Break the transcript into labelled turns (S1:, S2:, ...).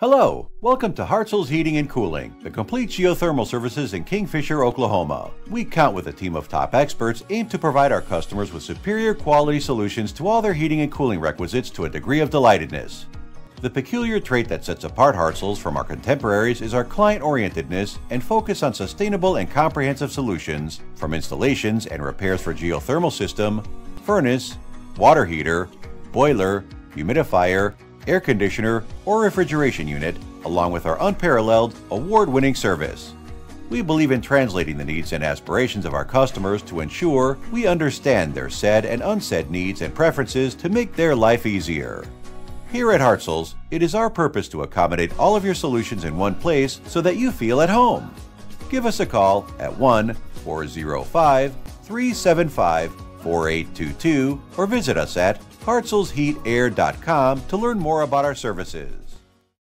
S1: Hello, welcome to Hartzell's Heating and Cooling, the complete geothermal services in Kingfisher, Oklahoma. We count with a team of top experts aimed to provide our customers with superior quality solutions to all their heating and cooling requisites to a degree of delightedness. The peculiar trait that sets apart Hartzell's from our contemporaries is our client-orientedness and focus on sustainable and comprehensive solutions, from installations and repairs for geothermal system, furnace, water heater, boiler, humidifier, air conditioner, or refrigeration unit, along with our unparalleled, award-winning service. We believe in translating the needs and aspirations of our customers to ensure we understand their said and unsaid needs and preferences to make their life easier. Here at Hartzell's, it is our purpose to accommodate all of your solutions in one place so that you feel at home. Give us a call at 1 405 375 4822 or visit us at hartzellsheatair.com to learn more about our services.